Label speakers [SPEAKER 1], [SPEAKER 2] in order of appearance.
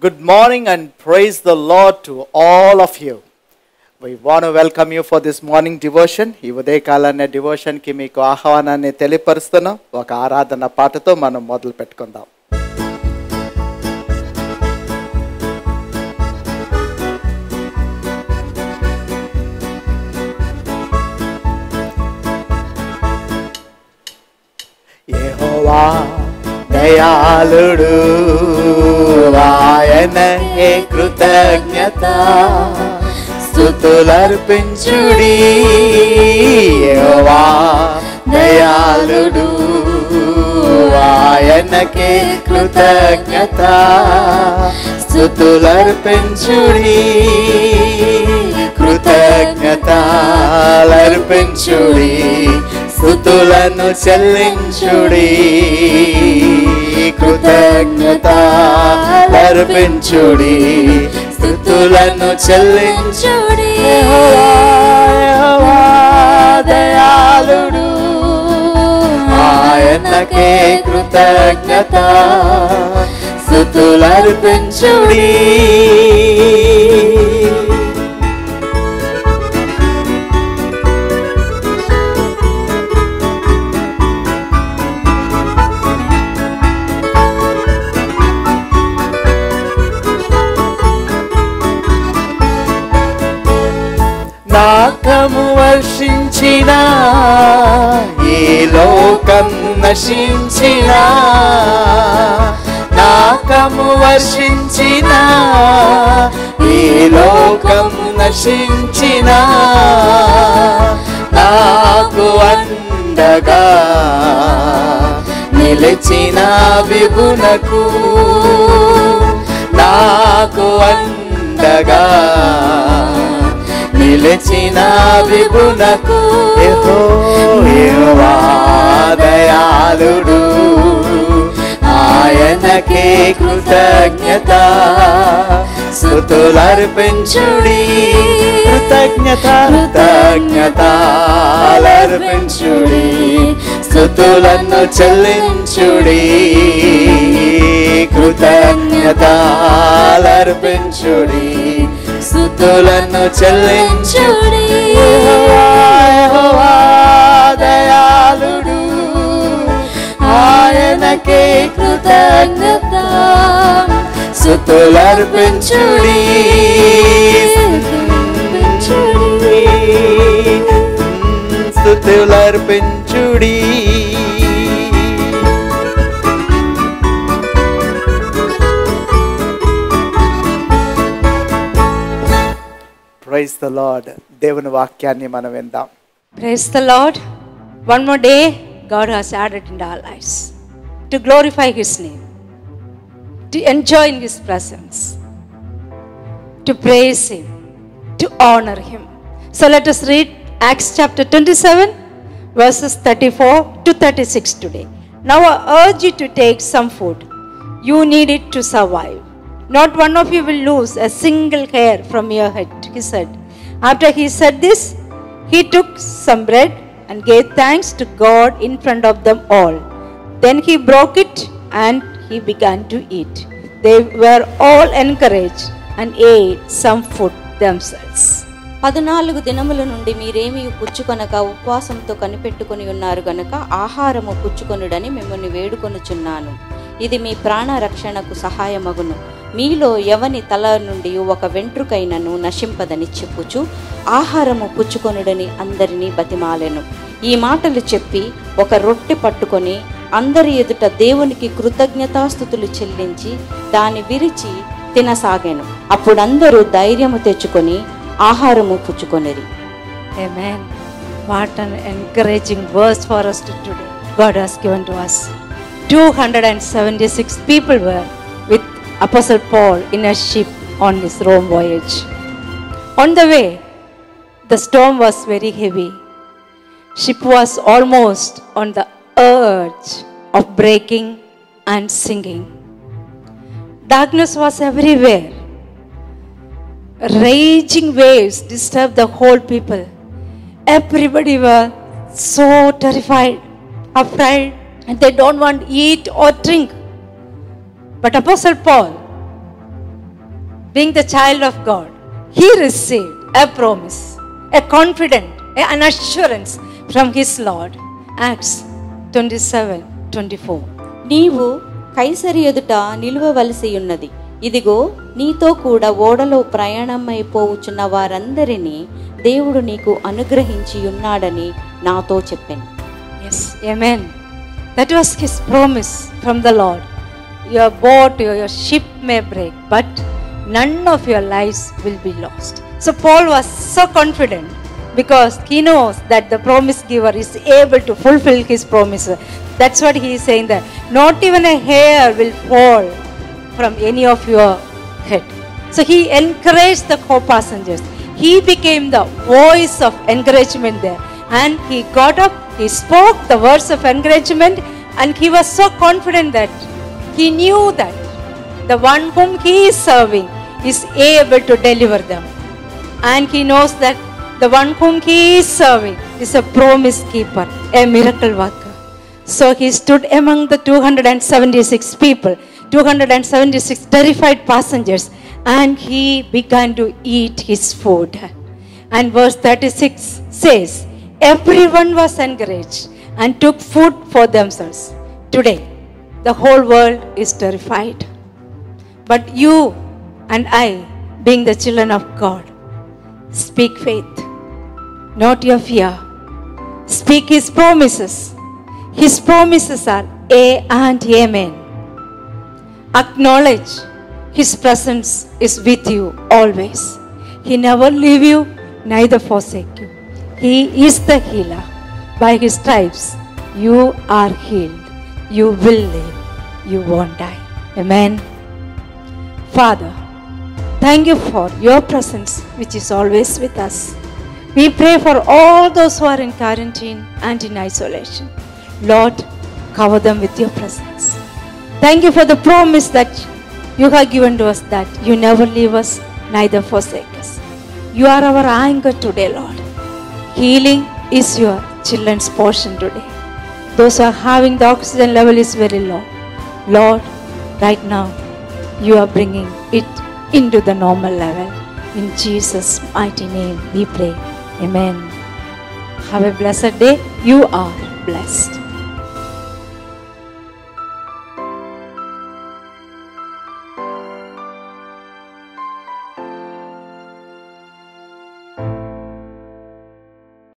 [SPEAKER 1] Good morning and praise the Lord to all of you. We want to welcome you for this morning devotion. ఈ ఉదయకాలాన్ని డివోషన్కి మీకు ఆహ్వానాన్ని తెలియపరుస్తున్నాం ఒక ఆరాధన పాటతో మనం మొదలు పెట్టుకుందాం యెహోవా దయాళుడు ఆయనకే కృతజ్ఞత స్థుతులర్పించుడి యెహోవా దయాళుడు ఆయనకే కృతజ్ఞత స్థుతులర్పించుడి కృతజ్ఞతలర్పించుడి స్థుతులను చెల్లించుడి. కృతజ్ఞతలర్పించుడి స్థుతులను చెల్లించుడి. యెహోవా, దయాళుడు. ఆయనకే కృతజ్ఞత. స్థుతులర్పించుడి. నాకము వర్షించిన ఈ లోకం నశించిన నాకము వర్షించిన ఈ లోకం నశించిన నాకు అండగా నిలిచిన విభునకు నాకు అండగా నిలిచిన యెహోవా దయాళుడు. ఆయనకే కృతజ్ఞత స్థుతులర్పించుడి. కృతజ్ఞత. కృతజ్ఞతలర్పించుడి స్థుతులను చెల్లించుడి. కృతజ్ఞతలర్పించుడి. స్థుతులను చెల్లించుడి యెహోవా, యెహోవా దయాళుడు ఆయనకే కృతజ్ఞత స్థుతులర్పించుడి స్థుతులర్పించుడి ప్రైజ్ ద లార్డ్ దేవుని వాక్యాన్ని మనం విందాం
[SPEAKER 2] Praise the Lord. One more day God has added into our lives to glorify His name, to enjoy in His presence, to praise Him, to honor Him. So let us read Acts chapter 27, verses 34 to 36 today. Now I urge you to take some food. You need it to survive. Not one of you will lose a single hair from your head, he said. After he said this, he took some bread and gave thanks to God in front of them all. Then he broke it and he began to eat. They were all encouraged and ate some food themselves.
[SPEAKER 3] పద్నాలుగు దినముల నుండి మీరేమీ పుచ్చుకొనక ఉపవాసంతో కనిపెట్టుకొని ఉన్నారు గనుక ఆహారము పుచ్చుకొనుడని మిమ్మల్ని వేడుకొనుచున్నాను ఇది మీ ప్రాణ రక్షణకు సహాయమగును మీలో ఎవని తల నుండి ఒక వెంట్రుకైనను నశింపదని చెప్పుచు ఆహారము పుచ్చుకొనుడని అందరినీ బతిమాలెను ఈ మాటలు చెప్పి ఒక రొట్టె పట్టుకొని అందరి ఎదుట దేవునికి కృతజ్ఞతాస్థుతులు చెల్లించి దాన్ని విరిచి తినసాగాను అప్పుడందరూ ధైర్యము తెచ్చుకొని ఆహారము పుచ్చుకొనిరి
[SPEAKER 2] Amen. What an encouraging verse for us to today. God has given to us. 276 people were were Apostle Paul in a ship on his Rome voyage. On the way, the storm was very heavy. Ship was almost on the urge of breaking and sinking. Darkness was everywhere. Raging waves disturbed the whole people. Everybody were so terrified, afraid, and they don't want to eat or drink. But Apostle Paul being the child of God, he received a promise, a confidence, an assurance from his Lord. Acts 27 24.
[SPEAKER 3] నీవు కైసరి ఎదుట నిలువవలసి ఉన్నది ఇదిగో నీతో కూడా ఓడలో ప్రయాణమైపోవుచున్న వారందరినీ దేవుడు నీకు అనుగ్రహించి ఉన్నాడని నాతో చెప్పాను
[SPEAKER 2] Yes, amen. That was his promise from the Lord. Your boat, your, your ship may break, but none of your lives will be lost. So Paul was so confident because he knows that the promise giver is able to fulfill his promise. That's what he is saying that not even a hair will fall from any of your head. So he encouraged the co-passengers. He became the voice of encouragement there. And he got up, he spoke the words of encouragement, and he was so confident that he knew that the one whom he is serving is able to deliver them. And he knows that the one whom he is serving is a promise keeper, a miracle worker. So he stood among the 276 people, 276 terrified passengers, and he began to eat his food. And verse 36 says, Everyone was encouraged and took food for themselves. Today, the whole world is terrified. But you and I, being the children of God, speak faith, not your fear. Speak His promises. His promises are A and Amen. Acknowledge His presence is with you always. He never leave you, neither forsake you. He is the healer. By His stripes, you are healed. You will live. You won't die. Amen. Father, thank you for your presence, which is always with us. We pray for all those who are in quarantine and in isolation. Lord, cover them with your presence. Thank you for the promise that you have given to us that you never leave us, neither forsake us. You are our anchor today, Lord. Healing is your children's portion today. Those who are having the oxygen level is very low. Lord, right now, you are bringing it into the normal level. In Jesus' mighty name we pray. Amen. Have a blessed day. You are blessed.